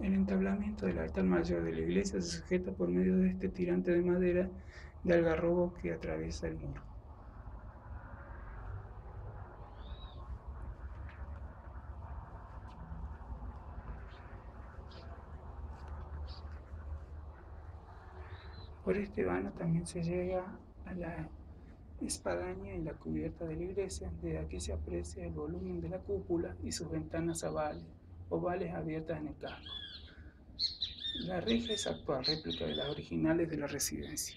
El entablamiento del altar mayor de la iglesia se sujeta por medio de este tirante de madera de algarrobo que atraviesa el muro. Por este vano también se llega a la espadaña y la cubierta de la iglesia. Desde aquí se aprecia el volumen de la cúpula y sus ventanas ovales, ovales abiertas en el casco. La reja es actual réplica de las originales de la residencia.